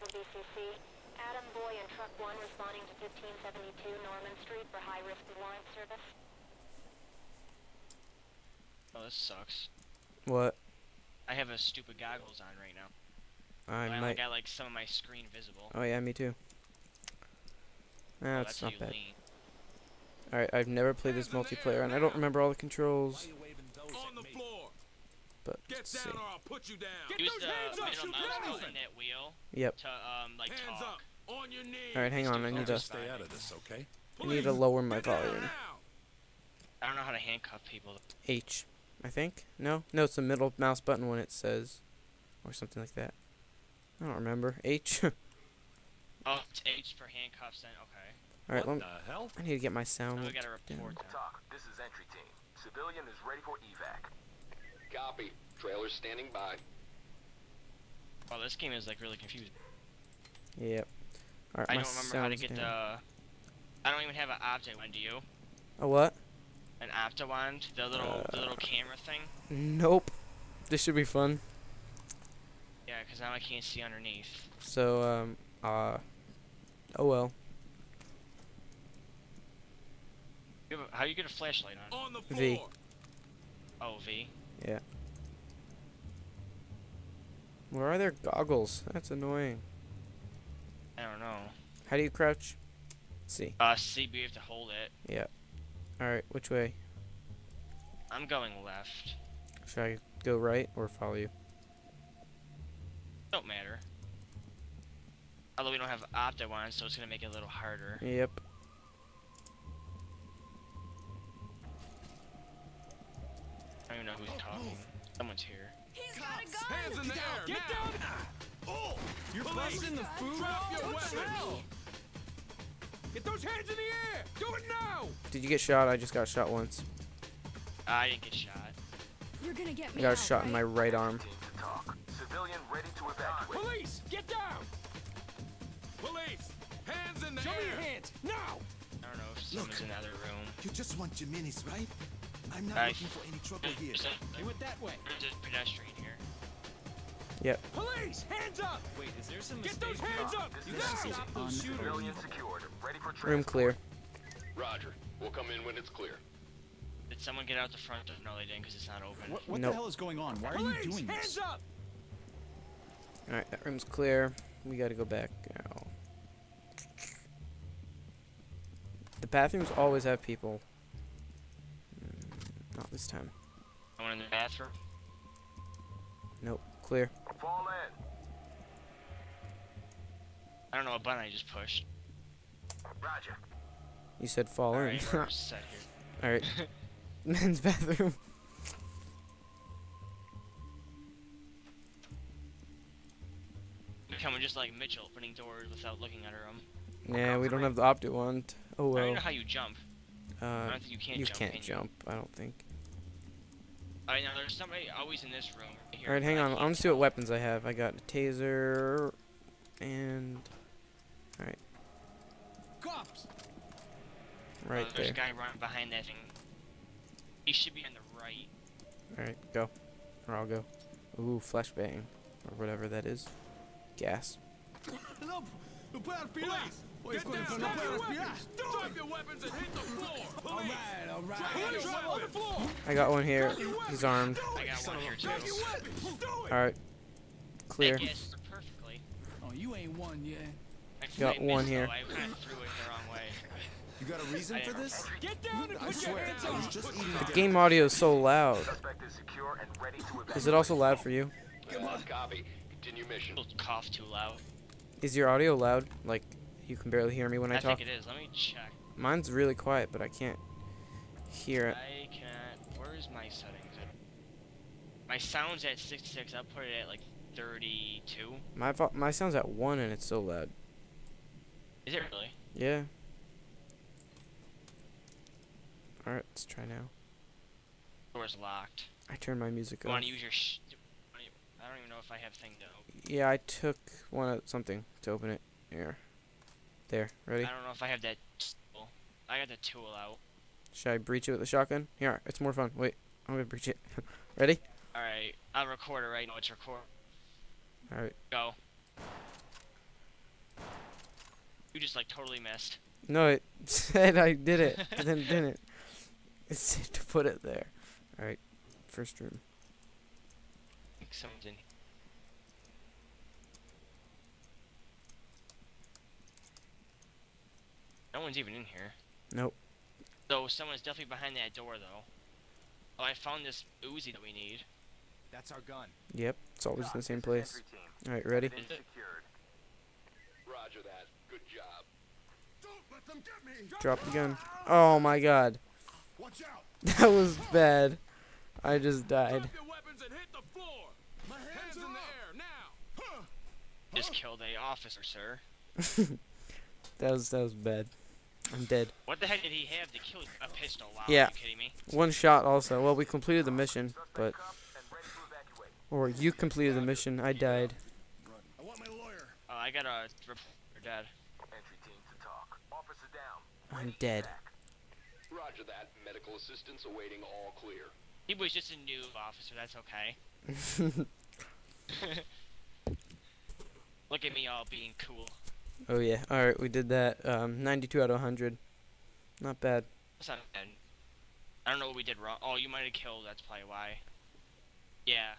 Central BCC. Adam Boy and Truck 1 responding to 1572 Norman Street for high-risk warrant service. Oh, this sucks. What? I have a stupid goggles on right now. I I only might. got like some of my screen visible. Oh yeah, me too. Oh, Ah, that's it's not bad. lean. Alright, I've never played this multiplayer, and I don't remember all the controls. On the floor. But Get let's down see. or I'll put you down. Use the middle mouse button that wheel Yep. to um like Hands talk. up. On your knees. Alright, hang on. I need to. Stay out of this, okay? I need to lower my volume. I don't know how to handcuff people. H, I think. No, no, it's the middle mouse button when it says, or something like that. I don't remember. H. Oh, it's H for handcuffs then. Okay. right, let what me, the hell? I need to get my sound. Now we gotta report them. TOC, this is entry team. Civilian is ready for evac. Copy. Trailer's standing by. Oh, this game is like really confusing. Yep. All right, I don't remember how to get down. the. I don't even have an optic one. Do you? A what? An opta wand, the little the little camera thing. Nope. This should be fun. Yeah, because now I can't see underneath. So, um, uh, oh well. You have a, how you get a flashlight on? On the floor. V. Oh, V. Where are their goggles? That's annoying. I don't know. How do you crouch? C. Uh, C, but you have to hold it. Yeah. All right, which way? I'm going left. Should I go right or follow you? Don't matter. Although we don't have opta so it's gonna make it a little harder. Yep. I don't even know who's talking. Someone's here. He's got a gun! Hands in the air. Get down. Oh, you're busting the food. Drop your weapon. Get those hands in the air. Do it now. Did you get shot? I just got shot once. I didn't get shot. You're gonna get me. I me got out, shot in my right? right arm. Team TOC. Civilian ready to evacuate. Police, get down. Police, hands in the Show air. me your hands, now! I don't know if someone's in the other room. You just want your minis, right? I'm not I- looking for any trouble here. There's They went that way. there's a pedestrian here. Yep. Police, hands up. Wait, is there some Get those hands up. You is gotta stop those shooters. Secured. Ready for transport. Room clear. Roger. We'll come in when it's clear. Did someone get out the front door? No, they didn't because it's not open. What, what Nope. the hell is going on? Why are Police, you doing hands this? up. All right, that room's clear. We gotta go back now. The bathrooms always have people. Not this time. Someone in the bathroom. Nope. Clear. Fall in. I don't know what button I just pushed. Roger. You said fall in. Alright, set here. All right. Men's bathroom. Becoming just like Mitchell, opening doors without looking under them. yeah, we don't have the opti wand. Oh well. I don't know how you jump. I Uh, don't think you can you jump. can't can jump. I don't think. You? I know there's somebody always in this room. Here, All right, hang on. I can't want to see what weapons I have. I got a taser and Alright. Cops! right Uh, there's there. a guy running behind that thing. He should be on the right. All right, go. Or I'll go. Ooh, flashbang or whatever that is. Gas. No, no puedo Police, respirar. Get down. Drop your weapons. Drop your weapons and hit the floor. Police, Alright, alright. drop your. On the floor. I got one here. He's armed. I got one here too. Drop your weapons. Do it. All right. Clear. Perfectly. Oh, you ain't one yet. I Got one here. I threw it the wrong way. You got a reason for this? Get down and put your hands I was up. just Put eating your The game audio is so loud. Is secure and ready to evacuate. Is it also loud for you? Uh, copy. Continue mission. Cough too loud. Is your audio loud? Like you can barely hear me when I, I talk? think it is. Let me check. Mine's really quiet, but I can't hear it. I can't. Where's my settings? My sound's at 66. I'll put it at like 32. My my sound's at one and it's so loud. Is it really? Yeah. All right, let's try now. Door's locked. I turned my music You off. want to use your? Sh- I don't even know if I have thing to open. Yeah, I took one of something to open it. Here. There. Ready? I don't know if I have that tool. I got the tool out. Should I breach it with a shotgun? Here, it's more fun. Wait, I'm gonna breach it. Ready? All right, I'll record it right now. It's record. All right. Go. You just like totally missed. No, it said I did it, but then didn't. It said to put it there. Alright, first room. Like someone's in. No one's even in here. Nope. So someone's definitely behind that door though. Oh, I found this Uzi that we need. That's our gun. Yep, it's always in the same place. Alright, ready? Secured. Roger that. Good job. Don't let them get me. Drop the gun. Oh my god. Watch out. That was bad. I just died. Drop your weapons and hit the floor. My hands, Hands in are the up. air now. Huh. Just killed a officer, sir. That was that was bad. I'm dead. What the heck did he have to kill a pistol? Wow, Yeah. are you kidding me? One shot also. Well, we completed the mission, but Suspect cuffed and ready to evacuate. or you completed the mission. I died. I want my lawyer. Oh, I got a report dead. Entry team to TOC. Officer down. I'm dead. Roger that. Medical assistance awaiting all clear. He was just a new officer. That's okay. Look at me all being cool. Oh yeah. All right, we did that. Um, 92 out of 100. Not bad. That's not bad. I don't know what we did wrong. Oh, you might have killed. That's probably why. Yeah.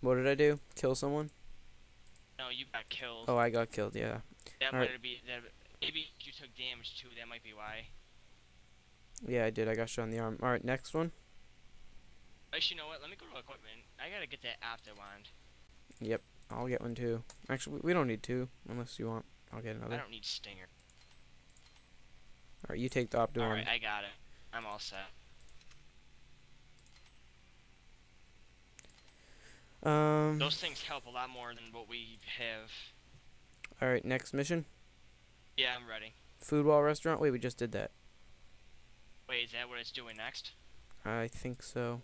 What did I do? Kill someone? No, you got killed. Oh, I got killed. Yeah. that alright. might be. That, maybe you took damage too. That might be why. Yeah, I did. I got shot in the arm. All right, next one. Actually, you know what? Let me go to equipment. I gotta get that opto wand. Yep, I'll get one too. Actually, we- don't need two unless you want. I'll get another. I don't need stinger. All right, you take the opto All one. right, I got it. I'm all set. Um. Those things help a lot more than what we have. All right, next mission. Yeah, I'm ready. Food wall restaurant. Wait, we just did that. Wait, is that what it's doing next? I think so.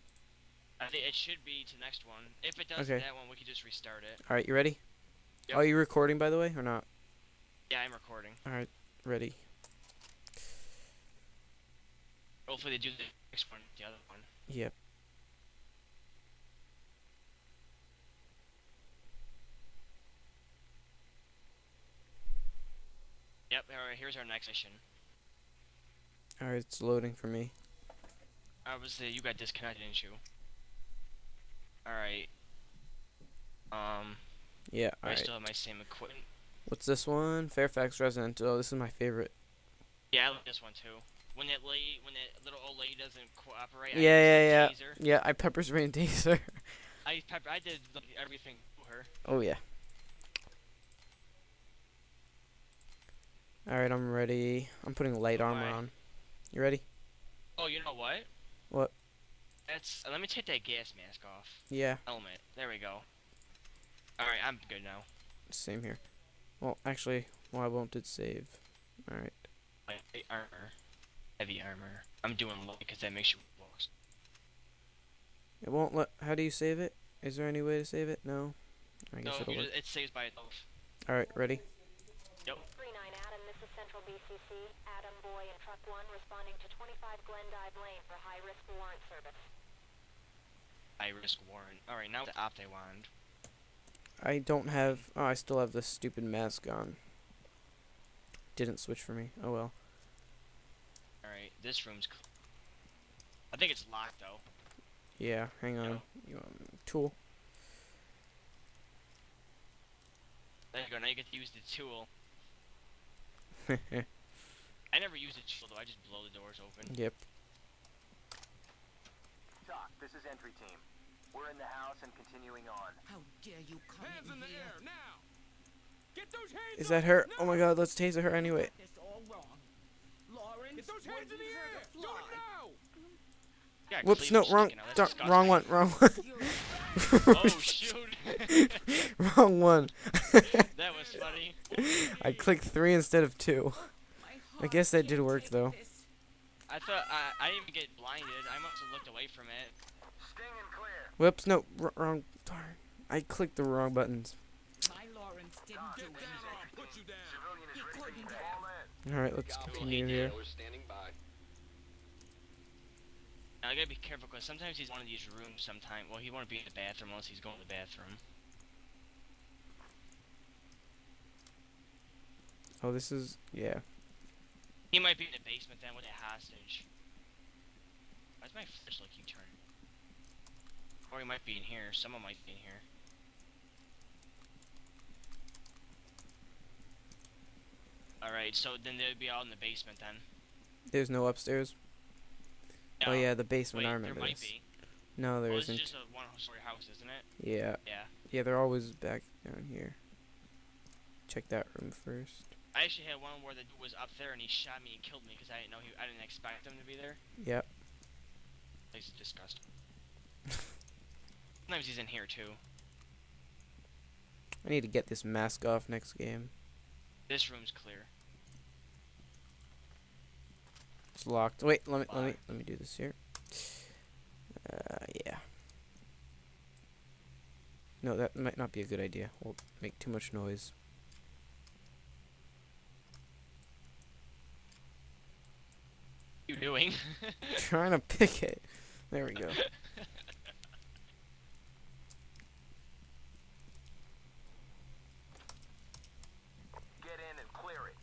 I think it should be to next one. If it doesn't Okay. that one, we could just restart it. All right, you ready? Yep. Are you recording by the way or not? Yeah, I'm recording. All right, ready. Hopefully they do the next one, the other one. Yep. Yep. All right. Here's our next mission. All right, it's loading for me. I was, Obviously, you got disconnected, didn't you? All right. Um, Yeah. All I right. still have my same equipment. What's this one? Fairfax Residence. Oh, this is my favorite. Yeah, I like this one too. When that lady, when that little old lady doesn't cooperate, I Yeah, yeah, yeah. taser. Yeah, I pepper spray and taser. I pepper. I did like, everything to her. Oh yeah. All right, I'm ready. I'm putting light armor Alright. on. You ready? Oh, you know what? What? That's. let me take that gas mask off. Yeah, Helmet. There we go. All right, I'm good now. same here. Well, actually, why won't it save? All right. Light armor, heavy armor. I'm doing light because that makes you walk. It won't let. How do you save it? Is there any way to save it? No. I No, guess it'll work. just, it saves by itself. All right, ready? 3-9 Adam, this is Central BCC. Adam Boy and Truck 1 responding to 25 Glendive Lane for high-risk warrant service. I risk warrant. All right, now the opti wand. I don't have. Oh, I still have this stupid mask on. Didn't switch for me. Oh well. All right, this room's. Cl- I think it's locked though. Yeah. Hang on. No. You want tool? There you go. Now you get to use the tool. I never use the tool though. I just blow the doors open. Yep. TOC, this is entry team. We're in the house and continuing on. How dare you come Hands in the here? air now. Get those hands Is that her? now. Oh my God! Let's taser her anyway. Got this all wrong. Lawrence Get those hands in the air. Do it now. Yeah, Whoops! No, cleavage wrong. sticking out, wrong one. Wrong one. Oh shoot! wrong one. that was funny. I clicked three instead of two. I guess that did work, though. I thought I, I didn't even get blinded. I must have looked away from it. Sting and clear. Whoops! No, r- wrong. Darn. I clicked the wrong buttons. My Lawrence didn't do Get down anything. or I'll put you down. Civilian is He ready for couldn't evac. have. All in. All right, let's continue here. Trailer standing by. Now, I gotta be careful because sometimes he's in one of these rooms. Sometimes, well, he won't be in the bathroom unless he's going to the bathroom. Oh, this is yeah. He might be in the basement then with a hostage. Why's my flashlight looking turning? Or he might be in here. Someone might be in here. Alright, so then they'd be all in the basement then. There's no upstairs. Oh yeah, the basement. Wait, I there remember might this. be. No, there well, isn't. is just a one-story house, isn't it? Yeah, Yeah. yeah, they're always back down here. Check that room first. I actually had one where the dude was up there and he shot me and killed me because I didn't know he. I didn't expect him to be there. Yep. He's disgusting. Sometimes he's in here too. I need to get this mask off next game. This room's clear. It's locked. Wait, let me let me let me do this here. Uh, yeah. No, that might not be a good idea. We'll make too much noise. What are you doing? Trying to pick it. There we go. Get in and clear it.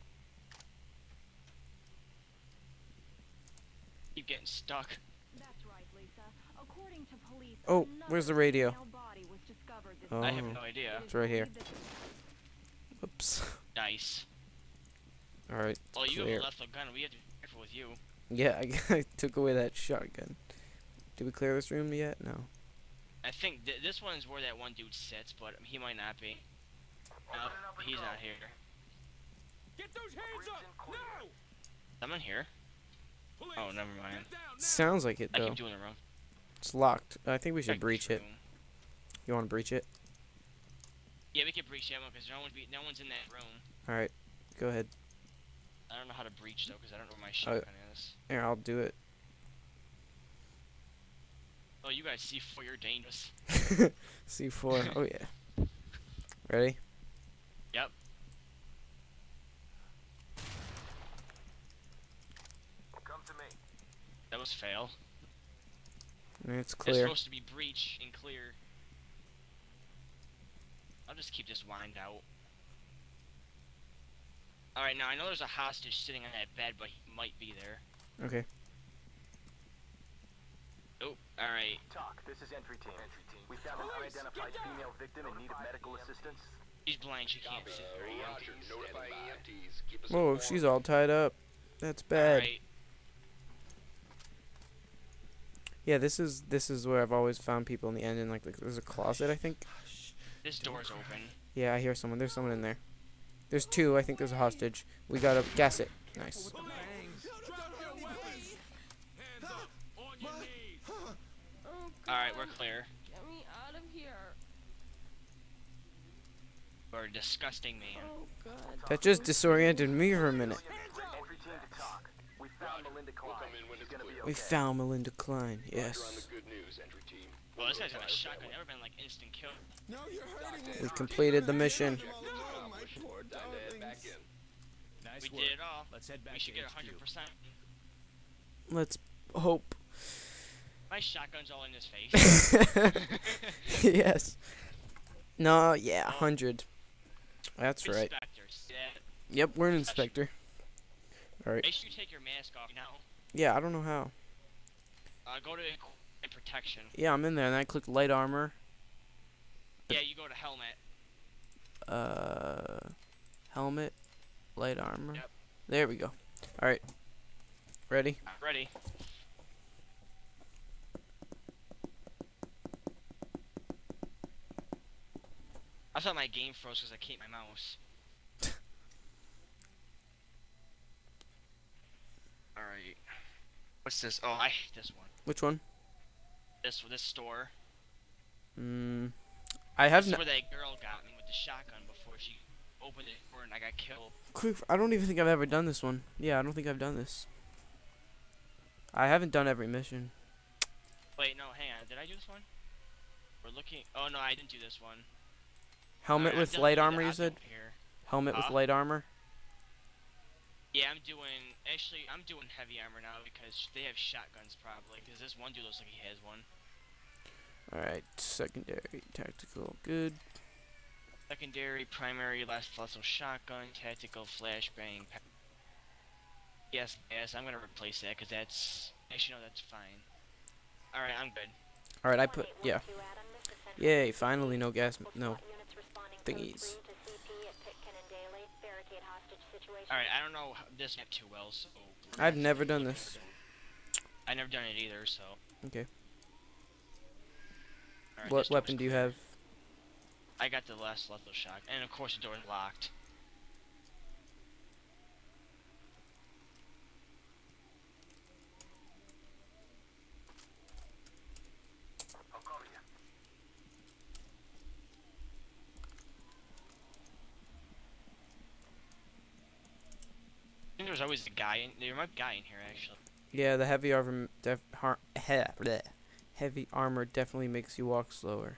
Keep getting stuck. That's right, Lisa. According to police, Oh, where's the radio? body was discovered this Oh. I have no idea. It is right here. Oops. Nice. All right. Well, you have left the gun. We have to be careful with you. Yeah, I, I took away that shotgun. Did we clear this room yet? No. I think th- this one's where that one dude sits, but he might not be. No, Open it up he's go. not here. Get those hands up! No! Someone here? Police, Oh, never mind. get down now! Sounds like it I though. keep doing it wrong. It's locked. I think we should Check breach this it. You want to breach it? Yeah, we can breach that one because no one's be- no one's in that room. All right. Go ahead. I don't know how to breach though because I don't know where my shotgun oh, is. Here, I'll do it. Oh, you guys see for you're dangerous. C4. Oh yeah. Ready? Yep. Come to me. That was fail. It's clear. It's supposed to be breach and clear. I'll just keep this wind out. Alright, now I know there's a hostage sitting on that bed, but he might be there. Okay. Oh, alright. TOC. This is entry team. Entry team. We found an Police, unidentified get female victim in need of medical assistance. She's blind, she can't see. Roger, notifying EMTs. Keep us Whoa, she's all tied up. That's bad. Alright. Yeah, this is this is where I've always found people in the end. And like, there's a closet, I think. This door's open. Yeah, I hear someone. There's someone in there. There's two. I think there's a hostage. We gotta gas it. Nice. Police, drop your weapons! Hands up! On your knees! Oh, Alright, we're clear. Get me out of here. We're a disgusting man. Oh, God. That just disoriented me for a minute. Entry team to TOC. We found Melinda Klein. come in when it's gonna be okay. We found Melinda Klein. Roger on the Yes. news. Well, this guy's got a shotgun. Never been like instant kill. No, you're hurting me. We completed the mission. Leave them all alone, my poor Time to head back darlings. Nice we work. did it all. Let's head back We should to get 100%. Let's hope. My shotgun's all in his face. yes. No, yeah, hundred. Oh. That's right. Yeah. Yep, we're an inspector. All right. Make sure you take your mask off now. Yeah, I don't know how. Uh, go to protection. Yeah, I'm in there, and I clicked light armor. Yeah, you go to helmet. Uh, helmet, light armor. Yep. There we go. All right. Ready? Ready. I thought my game froze because I keep my mouse. Alright. What's this? Oh, I hate this one. Which one? This this store. Mm, I have This where that girl got me with the shotgun before she opened the door and I got killed. Quick, I don't even think I've ever done this one. Yeah, I don't think I've done this. I haven't done every mission. Wait, no, hang on. Did I do this one? We're looking. Oh no, I didn't do this one. Helmet Alright, I'm with light armor, you said? Helmet with light armor? Yeah, I'm doing. Actually, I'm doing heavy armor now because they have shotguns probably. Because this one dude looks like he has one. Alright, secondary, tactical, good. Secondary, primary, last lethal shotgun, tactical flashbang. pa- Yes, yes, I'm gonna replace that because that's actually no, that's fine. All right, I'm good. All right, I put yeah. 2812 Adam, this is Central Yay! Finally, no gas. No. SWAT units responding code thingies. 3 to CP at Pitkin and Daly. Barricade hostage situation. All right, I don't know this map too well, so... I've never done this. I never done it either, so. Okay. Right, What weapon do you have? I got the last lethal shot, and of course the door's locked. There's always a guy in there. Might be a guy in here actually. Yeah, the heavy armor, def, har, he, bleh. heavy armor definitely makes you walk slower.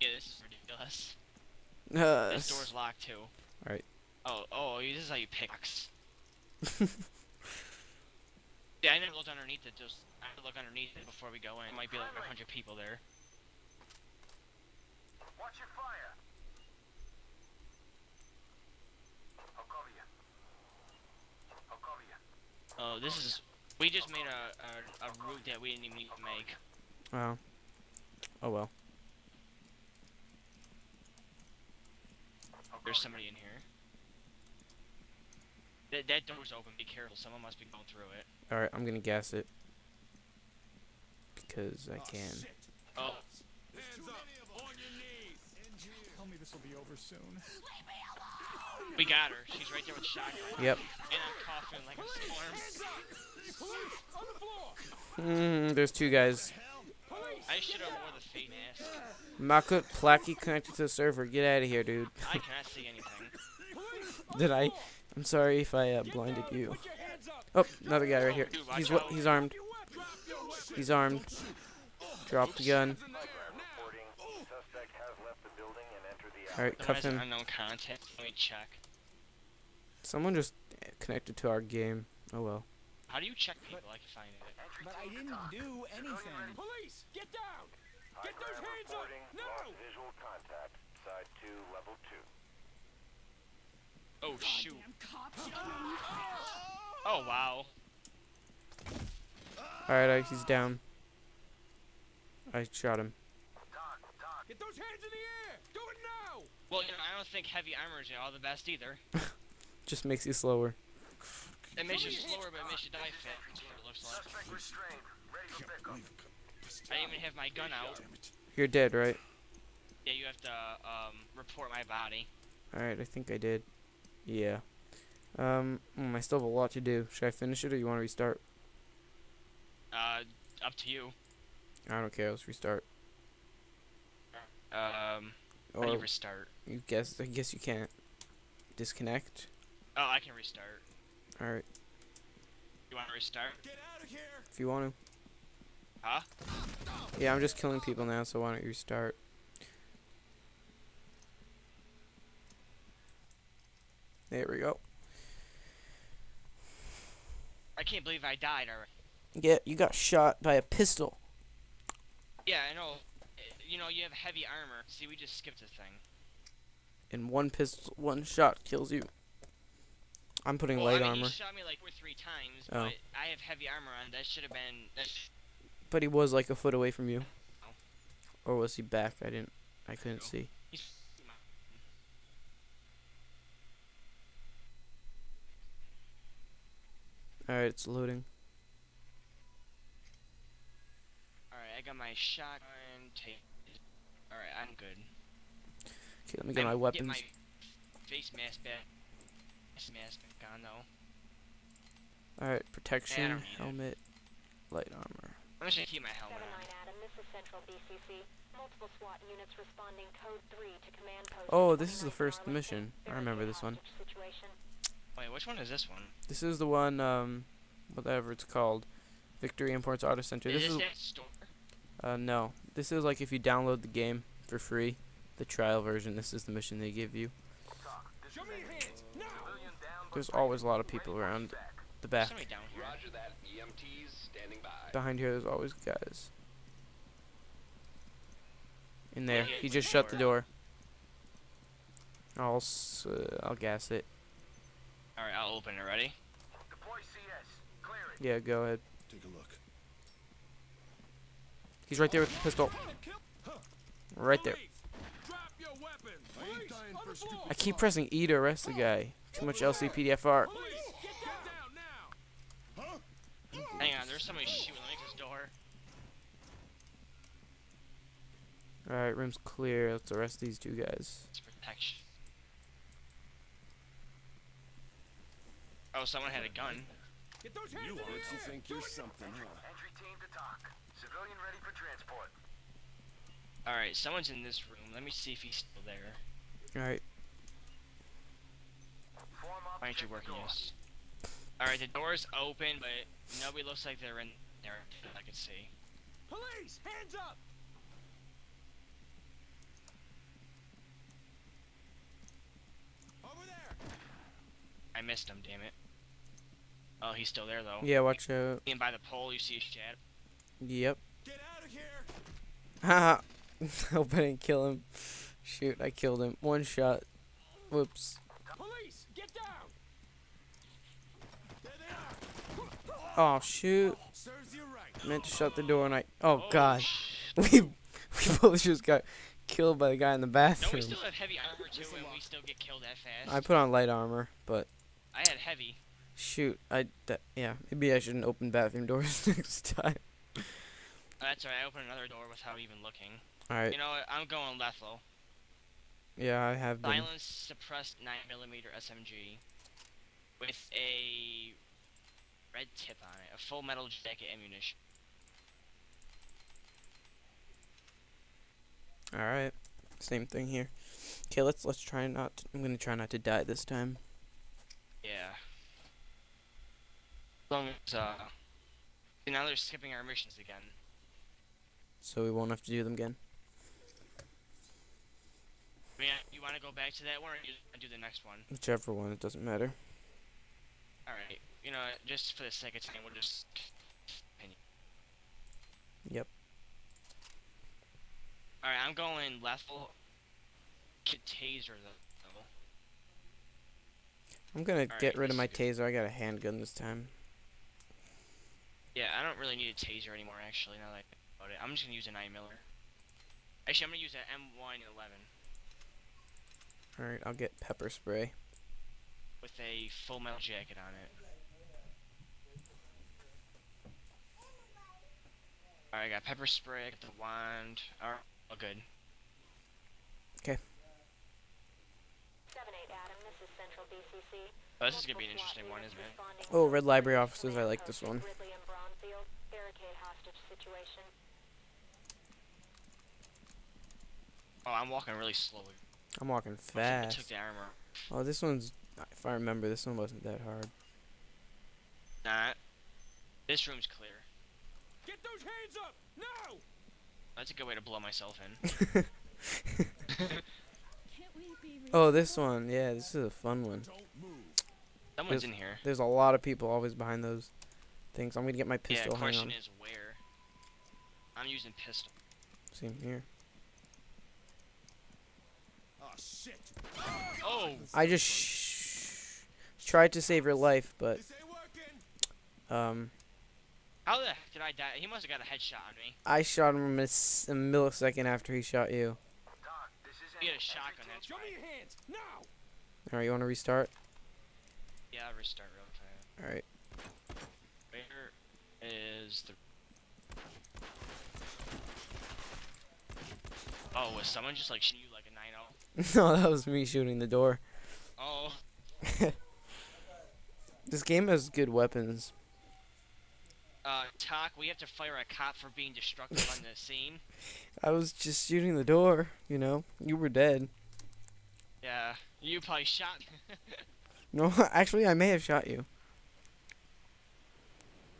Yeah, this is ridiculous. Uh, This door's locked too. Alright. Oh, oh, this is how you picks. yeah, I never looked underneath it. Just I have to look underneath it before we go in. It might be like a hundred people there. Watch your fire. I'll cover you. I'll cover you. Oh, this is. We just made a a, a route that we didn't even need to make. oh. Oh well. Oh, there's somebody in here. That that door's open. Be careful. Someone must be going through it. All right, I'm gonna gas it because I oh, can. Oh, Hands up. On your knees. Tell me this will be over soon. We got her. She's right there with shotgun. Yep. And I'm coughing like a storm. Police on the floor. Mm, there's two guys. I should have the fake mask. Makut Placky connected to the server. Get out of here, dude. I cannot see anything. Did I? I'm sorry if I uh, blinded you. Put your hands up. Oh, another guy right here. He's he's armed. Your weapon. Drop your weapon. He's armed. Drop the gun. Hands in the air now. Reporting. Suspect has left the building and entered the All right, Someone cuff him. unknown content. Let me check. Someone just connected to our game. Oh well. How do you check people? I can find it. But I didn't talk. do anything. Police, get down. High Get those hands up. No. Visual contact. Side 2, level 2. Oh shoot. Cops. Oh wow. All right, uh, he's down. I shot him. Talk, talk. Get those hands in the air. Do it now. Well, you know, I don't think heavy armor is all the best either. Just makes you slower. It makes you slower, but it makes you die fit. That's what it looks like. Suspect restrained. Ready for pickup. I didn't even have my gun out. You're dead, right? Yeah, you have to um, report my body. All right, I think I did. Yeah. Um, mm, I still have a lot to do. Should I finish it or you want to restart? Uh, up to you. I don't care. Let's restart. Um, how do you restart? you guess? I guess you can't. Disconnect. Oh, I can restart. All right, You want to restart? Get out of here. if you want to. Huh? Yeah, I'm just killing people now, so why don't you restart? There we go. I can't believe I died already. Yeah, you got shot by a pistol. Yeah, I know. You know, you have heavy armor. See, we just skipped a thing. And one pistol, one shot kills you. I'm putting well, light I mean, armor, he shot me like or three times, Oh. but I have heavy armor on. That should have been. But he was like a foot away from you. Oh. Or was he back? I didn't. I couldn't see. he's. All right, it's loading. Alright, I got my shotgun. Take. Alright, I'm good. Okay, let me get I my Get weapons. my face mask back. Face mask back on though. All right, protection, need it. helmet, light armor. I'm just gonna keep my helmet 7-9 on. Adam, this is Central BCC. Multiple SWAT units responding code 3 to command post. Oh, this is the first mission. I remember this one. Situation. Wait, which one is this one? This is the one, um, whatever it's called, Victory Imports Auto Center. is This this is, that store? Uh, no, this is like if you download the game for free, the trial version. This is the mission they give you. TOC. This Show is me your entry hands team. now. Civilian down, but There's always a lot of people around the back. Here. Roger that. EMTs standing by. Behind here, there's always guys. In there. Yeah, He just shut the door. door. I'll s- uh, I'll gas it. Alright, I'll open it. Ready? Deploy CS. Clear it. Yeah, go ahead. Take a look. He's right there with the pistol. Right there. Police, Drop your weapons. Police, on the floor. I keep pressing E to arrest the guy. Too much LCPDFR. Police, get down. Hang on, there's somebody shooting. Let me close this door. Alright, room's clear. Let's arrest these two guys. It's protection. Oh, someone had a gun. Get those hands in the air. You think you're something, huh? Entry team to TOC. Civilian ready for transport. Alright, someone's in this room. Let me see if he's still there. Alright. Why aren't you working door. this? Alright, the door's open, but nobody looks like they're in there. I can see. Police, hands up. Over there. I missed him, damn it. Oh, he's still there though. Yeah, watch out. And by the pole, you see his shadow. Yep. Get out of here. Haha. Hope I didn't kill him. Shoot, I killed him. One shot. Whoops. Police, get down. There they are. Oh, shoot. Serves you right. Meant to shut the door and I. Oh, Oh, God. We, we both just got killed by the guy in the Don't bathroom. we still have heavy armor too, and we still get killed that fast? I put on light armor, but I had heavy. shoot, I that, yeah, maybe I shouldn't open bathroom doors next time. That's alright. I opened another door without even looking. All right, You know what? I'm going Lethal. yeah, I have been. Silence suppressed 9mm SMG with a red tip on it, a full metal jacket ammunition. All right, same thing here. Okay, let's let's try not. To, I'm gonna try not to die this time. Yeah. As long as, uh. see, now they're skipping our missions again. So we won't have to do them again. I mean, you want to go back to that one, or you do the next one? Whichever one, it doesn't matter. Alright, you know, just for the sake of time, we'll just. Yep. Alright, I'm going Lethal. Taser, though. I'm gonna Alright, get rid of my taser. I got a handgun this time. Yeah, I don't really need a taser anymore, actually, now that I think about it. I'm just gonna use a 9 miller. Actually, I'm gonna use an M111 All right, I'll get pepper spray. with a full metal jacket on it. Alright, I got pepper spray, I got the wand. Alright, all good. 7-8 Adam, this is Central BCC. Oh, this is gonna be an interesting one, isn't it? Oh, Red Library Offices. I like this one. Oh, I'm walking really slowly. I'm walking Looks like I took fast. the armor. Oh, this one's. If I remember, this one wasn't that hard. Not. This room's clear. Get those hands up now. That's a good way to blow myself in. Can't we be oh, this one. Yeah, this is a fun one. Don't. Someone's There's- in here. There's a lot of people always behind those things. I'm gonna get my Yeah, pistol. Hang question on. is where. I'm using pistol. Same here. Oh shit. Oh! I just sh- tried to save your life, but This ain't working. um, How the heck did I die? He must have got a headshot on me. I shot him a, a millisecond after he shot you. Talk. He had a shotgun, team. that's Show me right. your hands now. All right, you want to restart? Yeah, I'll restart real fast. All right. Where is the... Oh, was someone just like shooting you like a 9-0? no, that was me shooting the door. Oh, This game has good weapons. uh, Talk, we have to fire a cop for being destructive on the scene. I was just shooting the door. You know, you were dead. Yeah, you probably shot. No, actually, I may have shot you.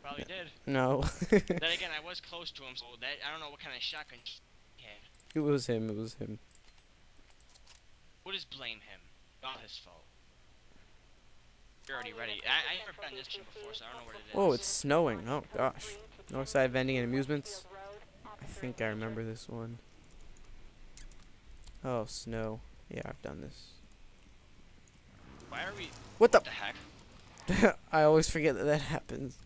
probably did. No, Then again, I was close to him, so that I don't know what kind of shotgun he had. it was him. It was him. We'll just blame him. Not his fault. You're already ready. I, I never done this mission before, so I don't know what it is. Oh, it's snowing. Oh gosh. Northside Vending and Amusements. I think I remember this one. Oh, snow. Yeah, I've done this. Why are we? What the? What the heck? I always forget that that happens.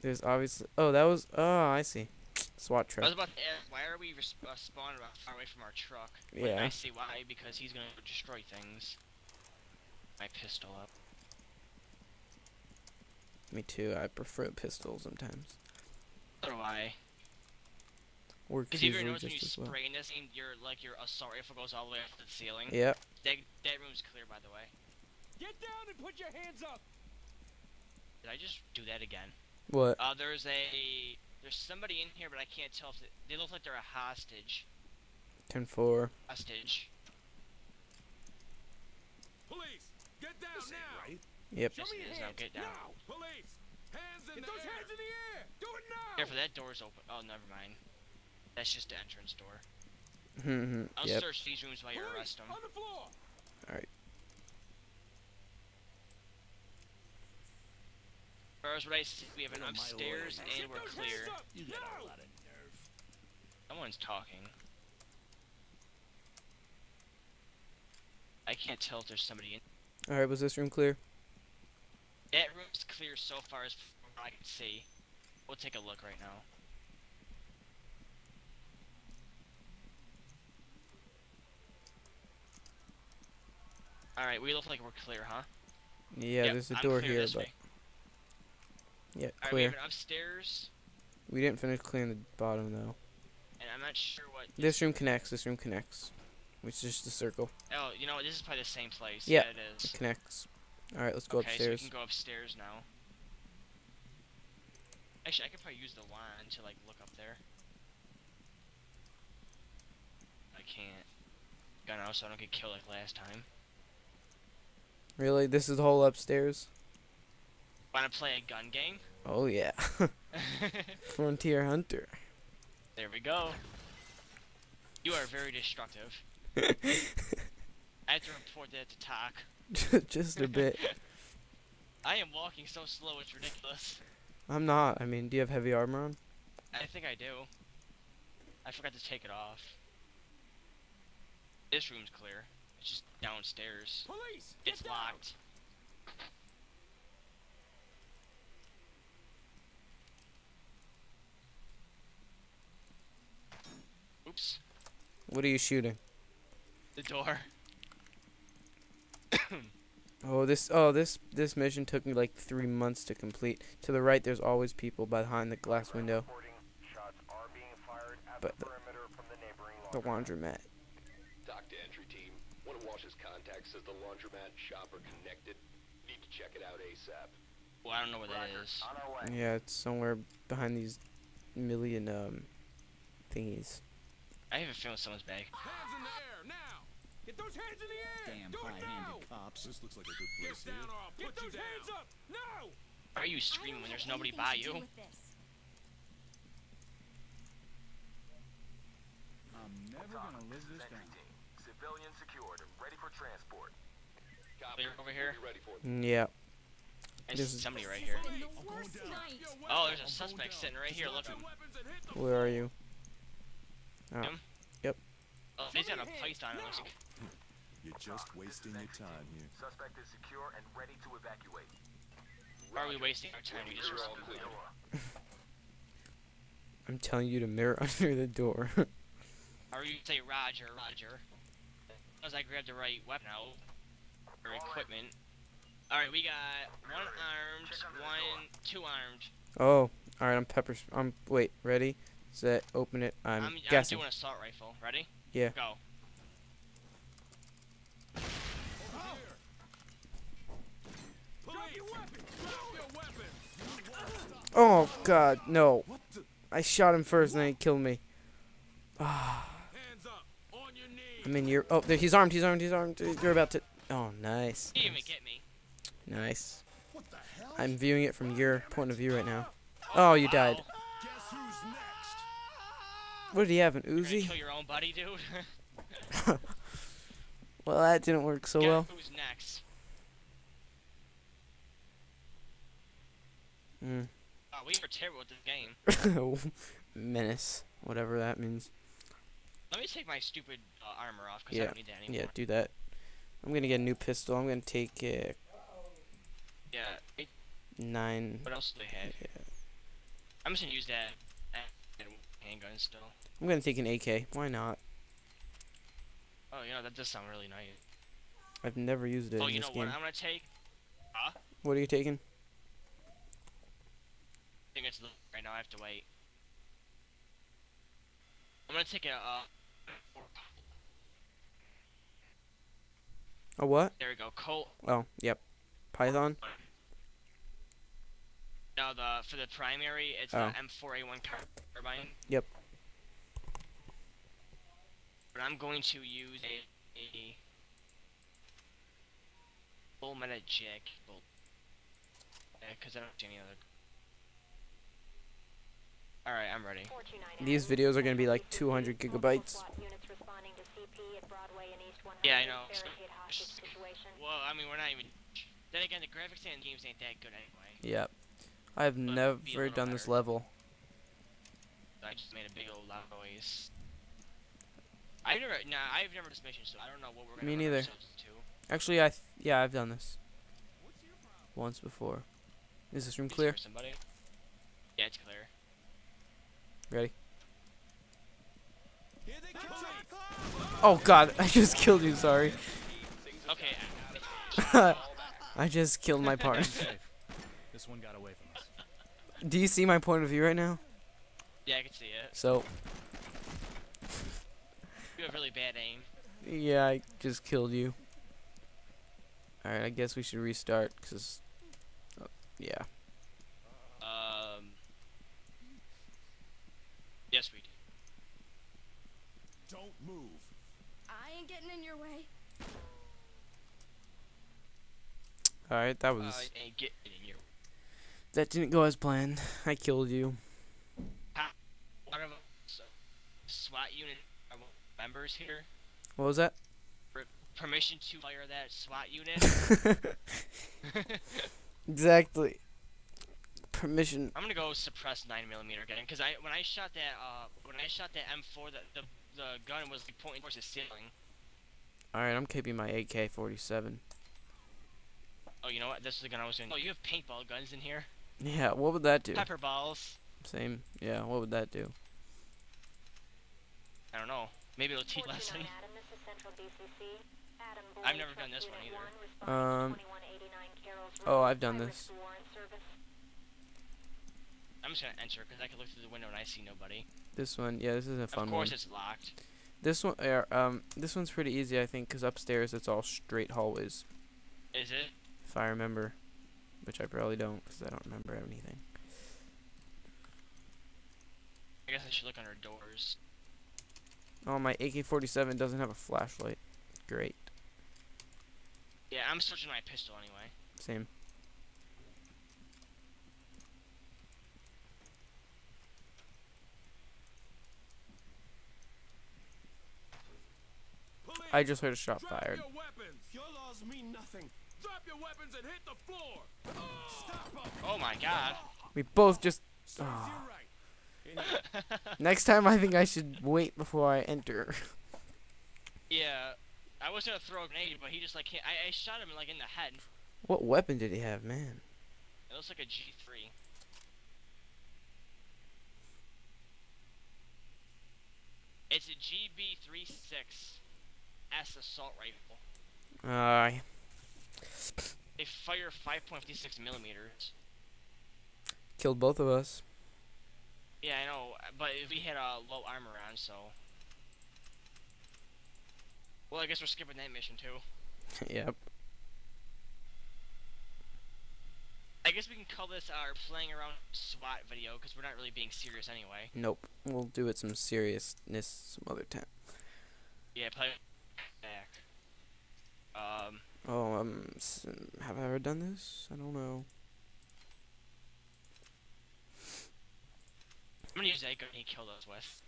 There's obviously. Oh, that was. Oh, I see. SWAT I was truck. about to ask, why are we res- uh, spawning about far away from our truck? But Yeah. I see why, because he's gonna destroy things. My pistol up. Me too. I prefer a pistol sometimes. So do I. Works Because if you usually notice when you just as well. spray in this thing, your like your assault rifle goes all the way up to the ceiling. Yep. That that room's clear, by the way. Get down and put your hands up. Did I just do that again? What? Uh, there's a there's somebody in here, but I can't tell if they, they look like they're a hostage. Ten four. Hostage. Police, get down This now. right. Yep. Show me your hands. get down. Now. Police, hands in Get the those air. hands in the air! Do it now! Careful, that door's open. Oh, never mind. That's just the entrance door. Mhm. I'll yep. search these rooms while you arrest them. on the floor! First, what I see, we have an oh, Get upstairs leg. and we're those clear. You got a lot of nerve. Someone's talking. I can't tell if there's somebody in. All right. Was this room clear? That room's clear so far as I can see. We'll take a look right now. Alright, we look like we're clear, huh? Yeah. Yep, there's a I'm door here, this but yeah, Alright, we clear. have upstairs, We didn't finish clearing the bottom though. and I'm not sure what. This room connects. This room connects. Which is just a circle. Oh, you know what? This is probably the same place. Yeah. it is. Connects. All right. Let's go okay, upstairs. so we can go upstairs now. Actually, I could probably use the wand to like look up there. I can't. Gun out so I don't get killed like last time. Really? This is the whole upstairs? Wanna play a gun game? Oh yeah. Frontier Hunter. there we go. You are very destructive. I have to report that to TOC. just a bit. I am walking so slow, it's ridiculous. I'm not. I mean, do you have heavy armor on? I think I do. I forgot to take it off. This room's clear. It's just downstairs. Police! Get It's down! Oops. What are you shooting? The door. Oh, this oh this this mission took me like three months to complete. To the right, there's always people behind the glass window. Reporting shots are being fired at But the the- perimeter from the neighboring The laundromat. laundromat. TOC to entry team. One of Walsh's contacts says the laundromat and shop are connected. Need to check it out ASAP. Well, I don't know where that Roger. is. On our way. Yeah, it's somewhere behind these million um thingies. I have a feeling someone's back. Hands in the air, now! Get those hands in the air! Damn Do it now! high-handed cops. This looks like a good place here. down or I'll put you down! hands up! Now! Why are you screaming when there's nobody by you? I'm never gonna live this down. Civilian secured and ready for transport. Copy. Clear over here? Ready for it. Mm, Yeah. I This see somebody right here. I'm going down. Oh, there's a suspect sitting right here. Look at him. Where are you? Oh. Him? Yep. Oh, he's got a python. It looks like. You're just wasting your time here. Suspect is secure and ready to evacuate. Why are we wasting our time? We just You're all clear. I'm telling you to mirror under the door. Or you say Roger, Roger. As I grab the right weapon out. Or equipment. Alright, we got one armed, one, two armed. oh, all right. I'm pepper. I'm wait. Ready? Set. Open it. I'm, I'm, I'm guessing. doing assault rifle. Ready? Yeah. Go. Drop your weapon! Drop your weapon! Oh God, no! I shot him first, and then he killed me. Ah, Hands up! On your knees! I mean, you're. Oh, there, he's armed. He's armed. He's armed. You're about to. Oh, nice. He didn't even Nice. get me. nice. What the hell? I'm viewing it from your point of view right now. Oh, you died. Wow. Guess who's next? What did he have? An Uzi? kill your own buddy, dude? Well, that didn't work so Guess well. Who's next? Mm. Oh, we were terrible at this game. Menace, whatever that means. Let me take my stupid uh, armor off because I Yeah, don't need that anymore. Yeah, do that. I'm gonna get a new pistol. I'm gonna take uh, Yeah. it- nine. what else do they have? Yeah. I'm just gonna use that handgun still. I'm gonna take an AK. Why not? Oh, you know that does sound really nice. I've never used it oh, in you this know game. what? I'm gonna take. Huh? What are you taking? I think it's the right now. I have to wait. I'm gonna take a. Uh, A what? there we go. Colt. Oh, yep. Python. No, the for the primary, it's Oh. the M4A1 carbine. Yep. But I'm going to use a, a full meta jack bolt. because I don't see any other. Alright, I'm ready. These videos are gonna be like 200 gigabytes. Yeah, I know. Well, I mean, we're not even. Then again, the graphics and games ain't that good anyway. Yep. I've But never little done this level. I just made a big old loud noise. I've never, nah, I've never done this mission, so I don't know what we're gonna Me neither. ourselves. Actually, I th yeah, I've done this once before. Is this room Is clear? Somebody? Yeah, it's clear. Ready? Here they come. Oh God, I just killed you. Sorry. Okay. I just killed my partner. This one got away from us. Do you see my point of view right now? yeah, I can see it. So, You have really bad aim. yeah, I just killed you. Alright, I guess we should restart, because... Oh, yeah. Um. Yes, we do. Don't move. I ain't getting in your way. Alright, that was... Uh, and get in your. That didn't go as planned. I killed you. One of SWAT unit members here. What was that? Permission to fire that SWAT unit. exactly. Permission. I'm gonna go suppress nine millimeter again, cause I when I shot that uh when I shot that M4 the the, the gun was like, pointing towards the ceiling. Alright, I'm keeping my AK-47. Oh, you know what? This is the gun I was doing. Oh, you have paintball guns in here. Yeah, what would that do? Pepper balls. Same. Yeah, what would that do? I don't know. Maybe it'll teach lesson. I've never done this one either. Um, oh, I've done this. I'm just gonna enter because I can look through the window and I see nobody. This one, yeah, this is a fun one. of course, one. it's locked. This one, uh, um, this one's pretty easy, I think, because upstairs it's all straight hallways, Is it? if I remember. Which I probably don't, because I don't remember anything. I guess I should look under doors. Oh, my AK-47 doesn't have a flashlight. Great. Yeah, I'm switching my pistol anyway. Same. Police, I just heard a shot drop fired. Your weapons. Your laws mean nothing. Drop your weapons and hit the floor. Stop 'em. Oh my god. We both just... Serves you right. In here. Next time, I think I should wait before I enter. yeah, I was gonna throw a grenade, but he just like hit, I, I shot him like in the head. what weapon did he have, man? It looks like a G3. It's a GB36 S assault rifle. Uh, They fire 5.56 millimeters. killed both of us. Yeah, I know, but we had a uh, low armor on, so. Well, I guess we're skipping that mission too. yep. I guess we can call this our playing around SWAT video because we're not really being serious anyway. Nope. We'll do it some seriousness some other time. Yeah, play back. Um, Oh, um, have I ever done this? I don't know. I'm gonna use that gun he killed us with.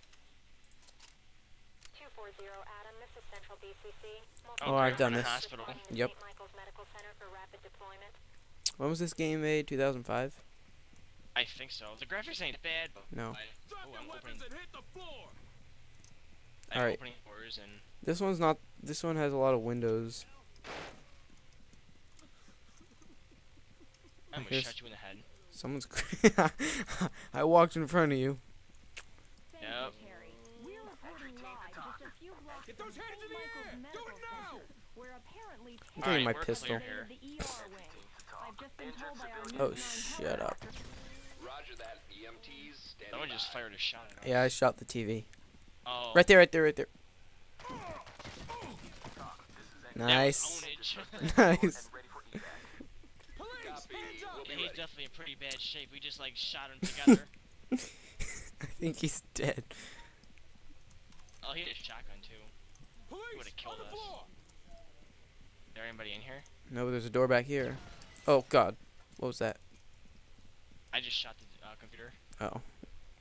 240 Adam, this is Central BCC. Oh, I've done this. Hospital. Yep. St. Michael's Medical Center for rapid deployment. When was this game made? 2005? I think so. The graphics ain't bad, but No. but- oh, I'm opening. and hit the floor. I'm Alright. opening doors and This one's not. This one has a lot of windows. I'm gonna shot you in the head. Someone's. I walked in front of you. Yep. We're reporting live just a few blocks Get those hands in the air! Do it now! Center, where apparently I'm getting my pistol. clear Terry here. the wing. I've just been told by our Oh, shut up. Roger that. EMTs standing Someone just fired a shot at. Yeah, I shot the TV. Oh. Right there, right there, right there. Oh, oh, oh. Nice. nice. Ready for evac. Police, Copy. hands up! We'll Yeah, he's definitely in pretty bad shape. We just like shot him together. I think he's dead. oh, he had a shotgun too. Police, would've killed the us. floor! Is there anybody in here? No, there's a door back here. Oh God, what was that? I just shot the uh, computer. Oh,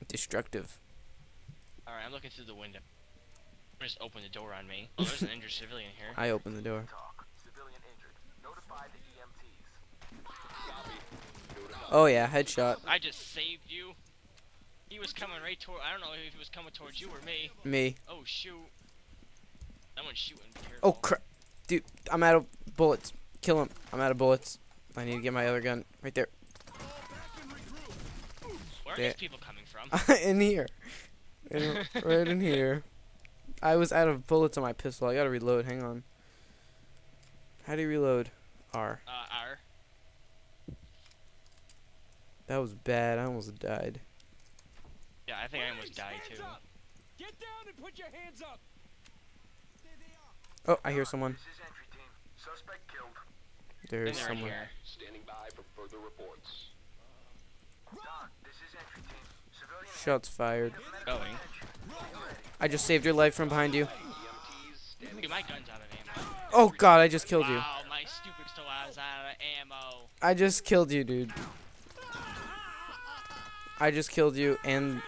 destructive. Alright, I'm looking through the window. Just open the door on me. Oh, there's an injured civilian here. I opened the door. TOC. Civilian injured. Notify the E EMTs. Oh yeah, headshot. I just saved you. He was coming right toward. I don't know if he was coming towards you or me. Me. Oh shoot! Someone's shooting. Careful. Oh crap, dude, I'm out of bullets. Kill him. I'm out of bullets. I need to get my other gun right there. Where are there. these people coming from? in here. In- right in here. I was out of bullets on my pistol. I gotta reload. Hang on. How do you reload? R. Uh, R. That was bad. I almost died. Yeah, I think I almost died too. up! Get down and put your hands up! Oh, I hear someone. This is entry team. Suspect killed. There's And someone. here. Standing by for further reports. TOC, this is entry team. Civilian Shots fired. Going. I just saved your life from behind you. Dude, my gun's out of ammo. Oh god, I just killed you. Wow, my stupid pistol is out of ammo. I just killed you, dude. I just killed you and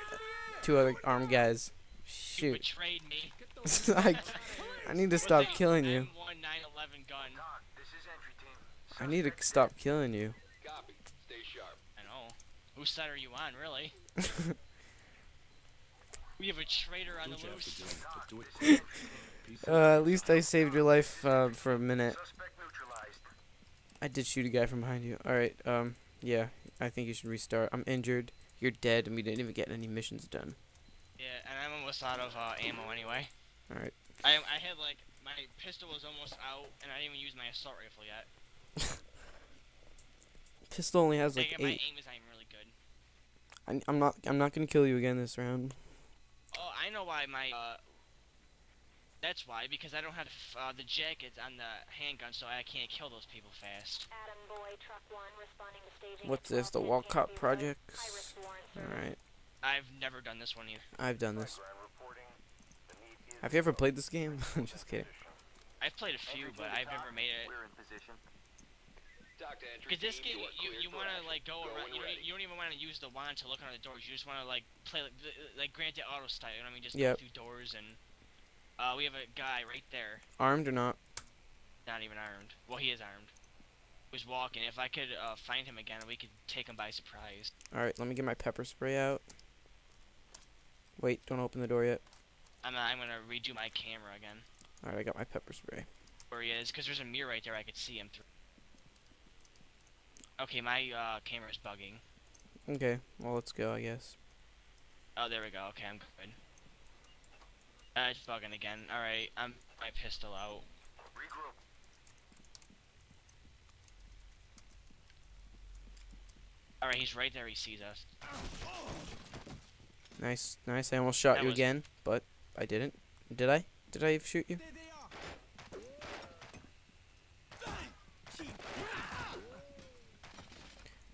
two other armed guys. You Shoot. betrayed me. I, I need to stop a killing you. Gun. This is entry team. I need to stop killing you. Copy. Stay sharp. I know. Whose side are you on, really? we have a traitor on the Don't you loose. to do it? TOC, Do it. this is entry team. People Uh, at least I saved your life uh, for a minute. I did shoot a guy from behind you. Alright, um, yeah. I think you should restart. I'm injured. You're dead, and we didn't even get any missions done. Yeah, and I'm almost out of uh, ammo anyway. Alright. I I had like my pistol was almost out, and I didn't even use my assault rifle yet. Pistol only has like it, my eight. aim is not really good. I, I'm not. I'm not gonna kill you again this round. Oh, I know why my uh. That's why, because I don't have uh, the jackets on the handgun, so I can't kill those people fast. Adam Boy, Truck 1, responding to staging What's this? The Walcott Kennedy Projects. High-risk warrant service. Alright. I've never done this one either. I've done this. Background reporting. The need is Have you ever played this game? I'm just kidding. I've played a few, but I've never made it. We're position. Doctor entry Because this game, you, you want to like go Go around. You don't, you don't even want to use the wand to look under the doors. You just want to like play like, the, like Grand Theft Auto style. You know what I mean? Just Yep. go through doors and. Uh, we have a guy right there, Armed or not? not even armed. Well, he is armed. Who's walking. If I could uh, find him again, we could take him by surprise. Alright, let me get my pepper spray out. Wait, don't open the door yet. I'm, uh, I'm gonna redo my camera again. Alright, I got my pepper spray. Where he is, because there's a mirror right there. I could see him through. Okay, my uh, camera's bugging. Okay, well, let's go, I guess. Oh, there we go. Okay, I'm good. Uh, it's bugging again. Alright, I'm my pistol out. Regroup. Alright, he's right there. He sees us. Nice, nice. I almost shot That you was- again, but I didn't. Did I? Did I shoot you?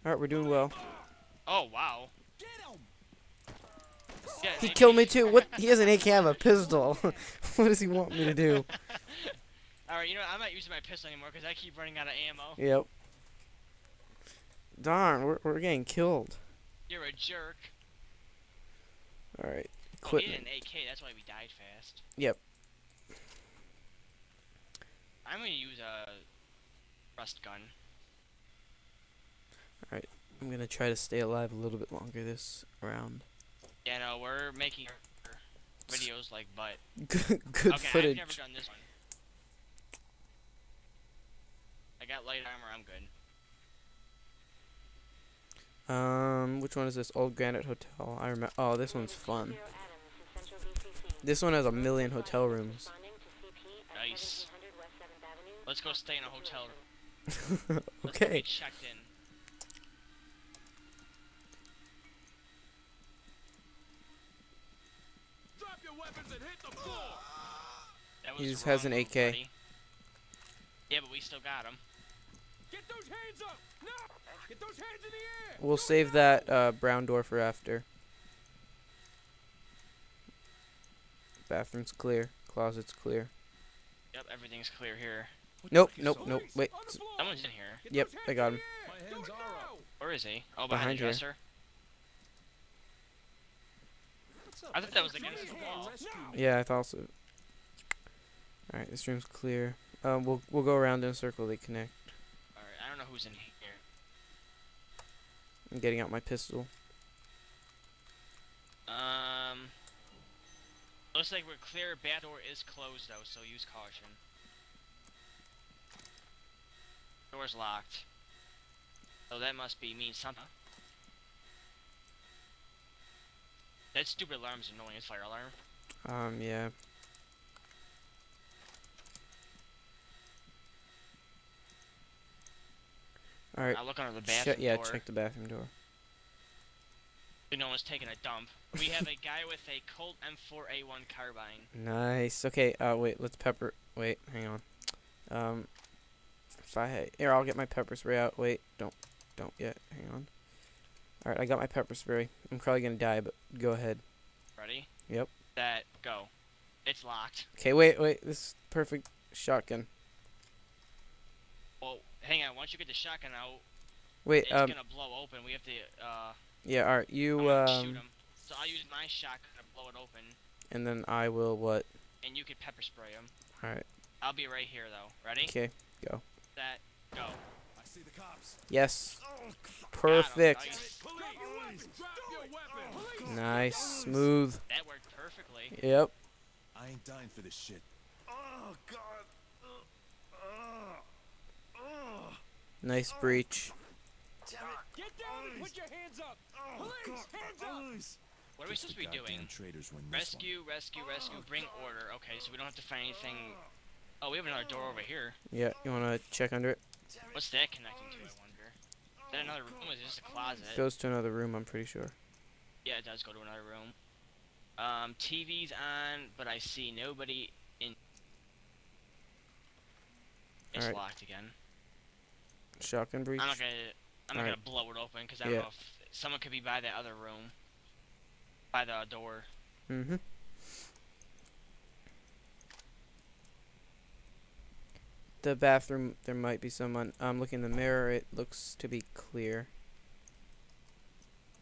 Alright, we're doing well. Oh wow. He killed me too. What? He has an AK, have a pistol. what does he want me to do? Alright, you know what? I'm not using my pistol anymore because I keep running out of ammo. Yep. Darn, we're, we're getting killed. You're a jerk. Alright, had equipment. an AK. That's why we died fast. Yep. I'm gonna use a rust gun. Alright, I'm gonna try to stay alive a little bit longer this round. Yeah, no, we're making. videos like butt. Good, good okay, footage. I've never done this one. I got light armor. I'm good. Um, which one is this? Old Granite Hotel. I remember. Oh, this one's fun. This is Central BCC. This one has a million hotel rooms. Responding to CP at Nice. 1700 West 7th Avenue. Let's go stay in a hotel room. Okay. checked in. Drop your weapons and hit the floor. That He was just the has an AK. buddy. Yeah, but we still got him. Get those hands up. No. Get those hands in the air. We'll Do save now. that uh, brown door for after. Bathroom's clear. Closet's clear. Yep, everything's clear here. Nope, nope, nope. Wait. on the s- floor. Someone's in here. Get Yep, I got him. My hands are up. Where is he? Oh, behind, Behind the here. dresser. What's up? I thought that was thought you against the wall. Yeah, I thought so. Alright, this room's clear. Um, we'll we'll go around in a circle. They connect. Alright, I don't know who's in here. I'm getting out my pistol. Um. Looks like we're clear. Back door is closed though, so use caution. Door's locked. So that must be mean something. That stupid alarm's annoying. It's fire alarm. Um, yeah. Alright. I'll look under the bathroom yeah, door. check the bathroom door. No one's taking a dump. We have a guy with a Colt M4A1 carbine. Nice. Okay, uh, wait, let's pepper. Wait, hang on. Um, if I here, I'll get my pepper spray out. Wait, don't, don't yet. Hang on. All right, I got my pepper spray. I'm probably gonna die, but go ahead. Ready? Yep. That go. It's locked. Okay, wait, wait. This is perfect shotgun. Well, hang on. Once you get the shotgun out, Wait, it's um, gonna blow open. We have to. Uh, yeah. All right, you gonna shoot um, him. So I'll use my shotgun to blow it open, and then I will what? and you can pepper spray him. All right. I'll be right here though. Ready? Okay. Go. That go. I see the cops. Yes. Perfect. Nice. Police. Drop your weapons. Drop your weapons. Police. Nice. Smooth. That worked perfectly. Yep. I ain't dying for this shit. Oh God. Nice breach. Get down and put your hands up. Police, hands up. What are we supposed to be doing? goddamn traitors win this Rescue, rescue, rescue. Bring order. Okay, so we don't have to find anything. Oh, we have another door over here. Yeah. You wanna check under it? What's that connecting to? I wonder. Is that another room? Or is it just a closet? Goes to another room. I'm pretty sure. Yeah, it does go to another room. Um, TV's on, but I see nobody in. It's locked again. Shotgun breach. I'm not gonna. I'm not gonna blow it open because I don't Yeah. know if someone could be by that other room, by the door. Mm-hmm. The bathroom, there might be someone. I'm looking in the mirror. It looks to be clear.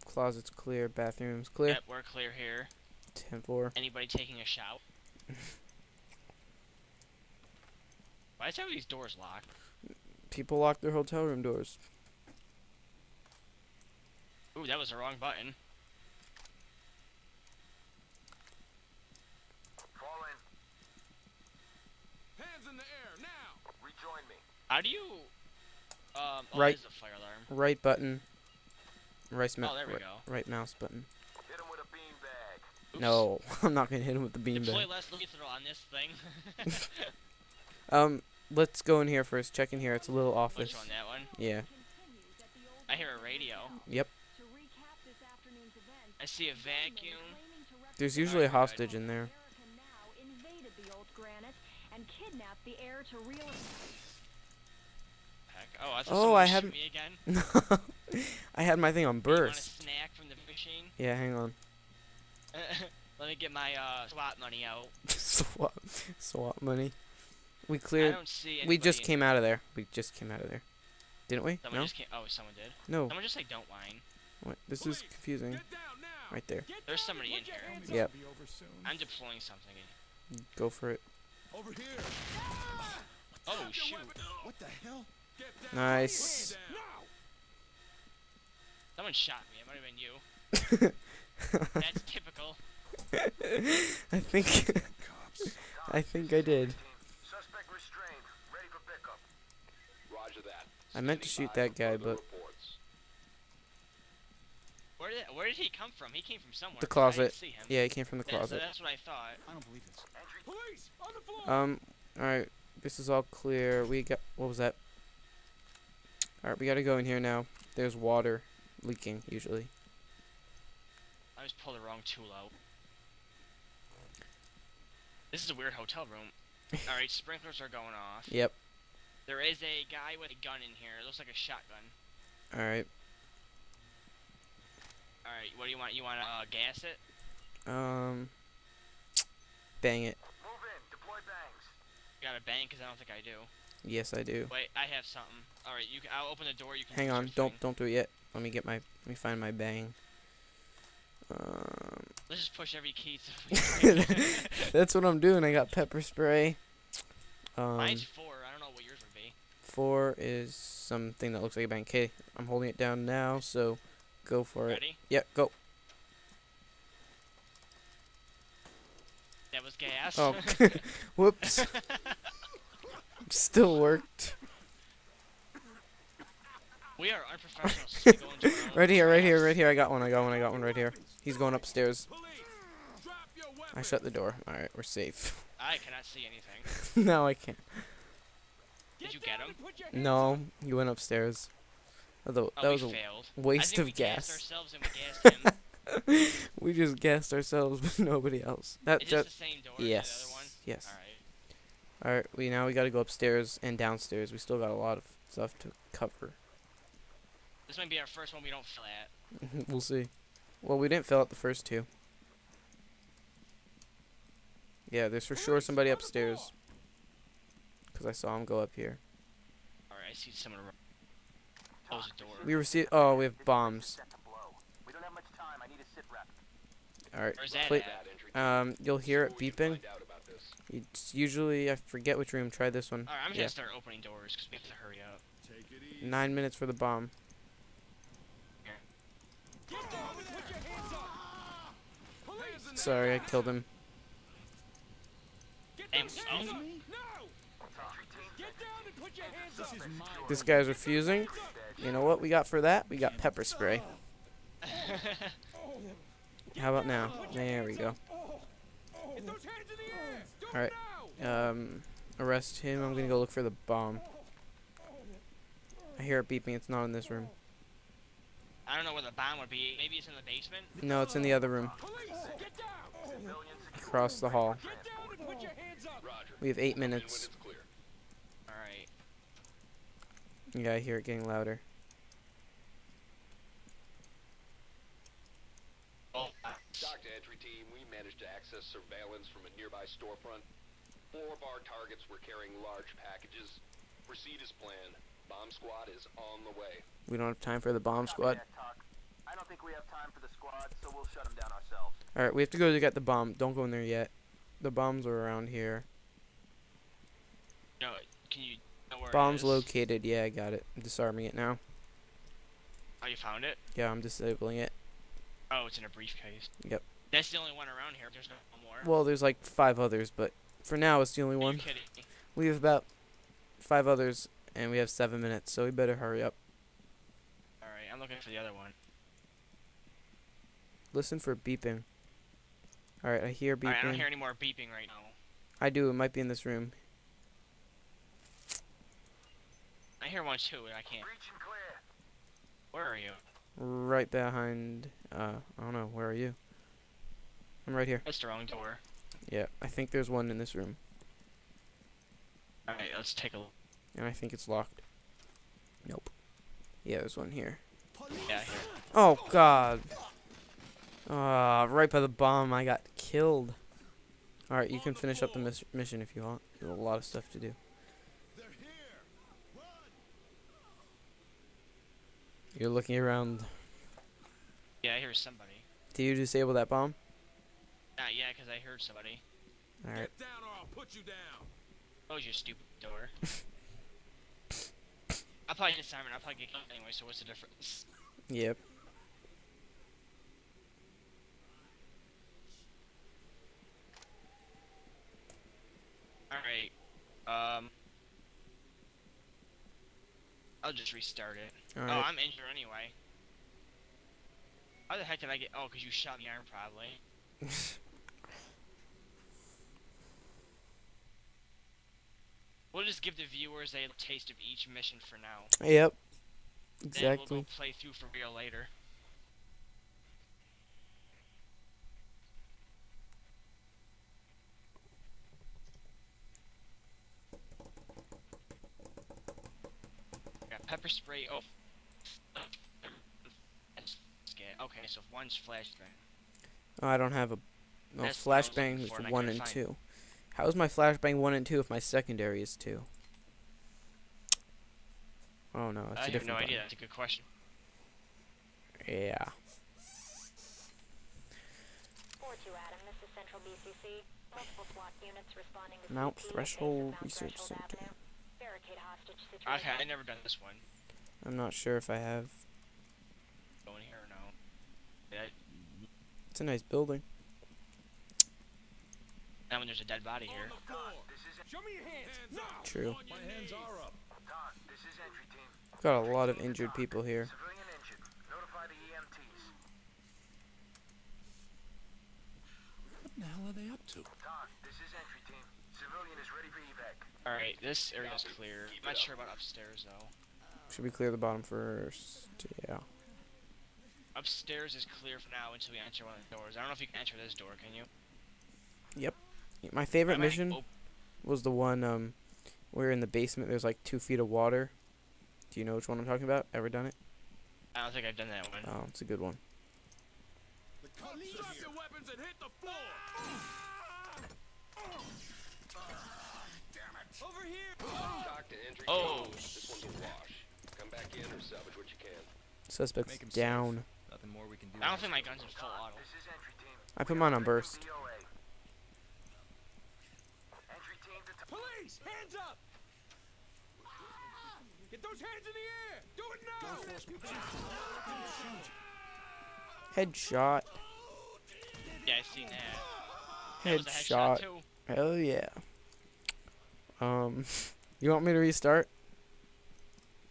Closet's clear. Bathroom's clear. Yep, we're clear here. 10-4. Anybody taking a shout? Why is these doors locked? People lock their hotel room doors. Ooh, that was the wrong button. Fall in. Hands in the air now. Rejoin me. How do you? Um, oh, Right. A fire alarm. Right button. Right, Oh, there we right, go. right mouse button. Hit him with a beanbag. No, I'm not gonna hit him with the Deploy beanbag. less lethal on this thing. Um, let's go in here first. Check in here. It's a little office. Which one? That one? Yeah. I hear a radio. Yep. I see a vacuum. There's usually a Alright, hostage in there. Oh, I Oh, I would shoot haven't- me again. I had my thing on You want a burst. snack from the machine? Yeah, hang on. Let me get my uh, SWAT money out. swap, swap money. We I cleared. don't see We just anybody in- came out of there. We just came out of there. Didn't we? Someone no. just came. Oh, someone did. No. Someone just like don't whine. What? This is confusing. Get down now. Right there. There's somebody in here. Yep. up. Be over soon. I'm deploying something. Go for it. Over here. Oh shoot! What the hell? Get down. Nice. Put your hands down. Someone shot me. It might have been you. That's typical. I think I think I did. Suspect restrained. Ready for pickup. Roger that. I meant to shoot that guy, but. Where did where did he come from? He came from somewhere. the 'cause I didn't closet. see him. Yeah, he came from the That's, closet. that's what I thought. I don't believe this. Police! On the floor! Um, alright, this is all clear. We got, what was that? Alright, we gotta go in here now. There's water leaking, usually. I just pulled the wrong tool out. This is a weird hotel room. Alright, sprinklers are going off. Yep, There is a guy with a gun in here. It looks like a shotgun. alright. Alright, what do you want? You want to uh, gas it? Um, bang it. Move in. Deploy bangs. You got a bang? Because I don't think I do. Yes, I do. Wait, I have something. Alright, you. Can, I'll open the door. You can. Hang on, don't thing. don't do it yet. Let me get my, let me find my bang. Um, Let's just push every key. That's what I'm doing. I got pepper spray. Um, Mine's four. I don't know what yours would be. four is something that looks like a bang. Okay, I'm holding it down now, so go for it. Ready? Yeah, go. That was gas. Oh, whoops. Still worked. we are unprofessionals. so we go into our own Right here, right here, right here. I got one. I got one. I got one right here. He's going upstairs. Police! Drop your weapon! I shut the door. All right, we're safe. I cannot see anything. now I can't. Did you get him? and put your hands No, you went upstairs. Although Oh, that we was a failed. waste of we gas. we we just gassed ourselves, but nobody else. That Is that the same door as the yes, other one? Yes. Alright. We now we got to go upstairs and downstairs. We still got a lot of stuff to cover. This might be our first one we don't fill at. we'll see. Well, we didn't fill out the first two. Yeah, there's for sure somebody upstairs. Cause I saw him go up here. Alright, I see someone around. Close the door. We received. Oh, we have bombs. Set to blow. We don't have much time. I need a sit rep. All right. Where's that Play, at? That entry team. um, you'll hear it What would you beeping. find out about this? It's usually I forget which room. Try this one. Alright, I'm just yeah. gonna start opening doors because we have to hurry up. Take it easy. Nine minutes for the bomb. Get down and put your hands up! Police! in Sorry, I killed him. Get And- those hands up! No! Get down and put your hands up! This This guy's refusing. You know what we got for that? We got pepper spray. How about now? There we go. Alright. Um, arrest him. I'm gonna go look for the bomb. I hear it beeping. It's not in this room. I don't know where the bomb would be. Maybe it's in the basement? No, it's in the other room. Police! Get down! Across the hall. Get down and put your hands up! Roger. We have eight minutes. Alright. Yeah, I hear it getting louder. Oh, TOC to entry team, we managed to access surveillance from a nearby storefront. Four of our targets were carrying large packages. Proceed as planned. Bomb squad is on the way. We don't have time for the bomb Copy squad. that, TOC. I don't think we have time for the squad, so we'll shut them down ourselves. All right, we have to go to get the bomb. Don't go in there yet. The bombs are around here. no, can you know where Bombs is? located. Yeah, I got it. I'm disarming it now. Oh, you found it? Yeah, I'm disabling it. Oh, it's in a briefcase. Yep. That's the only one around here. There's no more. Well, there's like five others, but for now it's the only Are you one. kidding? We have about five others, and we have seven minutes, so we better hurry up. Alright, I'm looking for the other one. Listen for beeping. All right, I hear beeping. Alright, I don't hear any more beeping right now. I do. It might be in this room. I hear one too, and I can't. Breach and clear. Where are you? Right behind. Uh, I don't know. Where are you? I'm right here. That's the wrong door. Yeah, I think there's one in this room, Alright, let's take a look. and I think it's locked. Nope. Yeah, there's one here. Yeah, here. Oh God. Ah, right by the bomb, I got killed. All right, you can finish up the mis- mission if you want. There's a lot of stuff to do. They're here. Run. You're looking around. Yeah, I hear somebody. Do you disable that bomb? Not yet, because I heard somebody. Alright. Get down or I'll put you down. Close your stupid door. I played probably time and I played get killed anyway, so what's the difference? Yep. Alright. Um I'll just restart it. Oh. I'm injured anyway. How the heck did I get oh, cause you shot me iron probably. We'll just give the viewers a taste of each mission for now. yep. Exactly. Then we'll go play through for real later. Got pepper spray. Oh. Okay, so one's flashbang. Oh, I don't have a. No, That's what I was looking flashbang is for, one and two. How is my flashbang one and two if my secondary is two? Oh no, it's I a have different. no idea. That's a good question. Yeah. 4-2 Adam, this is Central BCC. Multiple SWAT units responding to Mount CT at base of Threshold Research Center. Avenue. Barricade hostage situation. Okay, I never done this one. I'm not sure if I have. Go in here or no? Yeah, It's a nice building. Now when there's a dead body here. This is Show me your hands. Now. True. My hands are up. TOC. This is entry team. Got a lot of injured people here. Civilian injured. Notify the EMTs. What the hell are they up to? TOC. This is entry team. Civilian is ready for evac. Alright, this area's clear. I'm not sure about upstairs though. Should we clear the bottom first? Yeah. Upstairs is clear for now until we enter one of the doors. I don't know if you can enter this door, can you? My favorite I might mission op- was the one um, where in the basement there's like two feet of water. Do you know which one I'm talking about? Ever done it? I don't think I've done that one. Oh, it's a good one. The cops are here. weapons and hit the floor. Over here. TOC to entry Oh. This one's a wash. Come back in or salvage what you can. Suspects Make 'em safe. down. Nothing more we can do. I don't think my gun's in full auto. This is entry team. I put mine on burst. DOA. Entry team to TOC. Police, hands up. Get those hands in the air. Do it now. Don't force me. Headshot. Yeah, I seen that. That was Headshot. headshot. Hell yeah. Um, you want me to restart?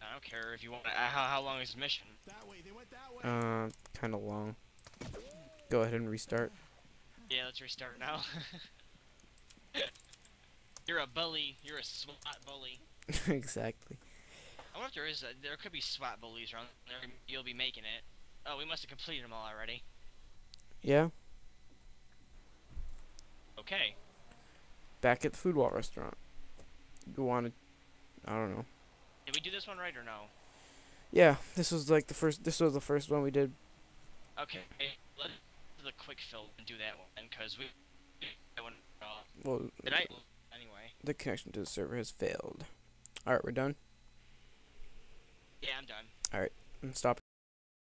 I don't care if you want. Uh, how how long is the mission? That way. They went that way. Uh, kind of long. Go ahead and restart. Yeah, let's restart now. You're a bully. You're a SWAT bully. exactly. I wonder if there is. A, there could be SWAT bullies around there. You'll be making it. Oh, we must have completed them all already. Yeah. Okay. Back at the food wall restaurant. You wanted? I don't know. Did we do this one right or no? Yeah, this was like the first. This was the first one we did. Okay. Let's do the quick fill and do that one because we. That one. Uh, Well, did I? The connection to the server has failed. All right, we're done. Yeah, I'm done. Alright, I'm stopping.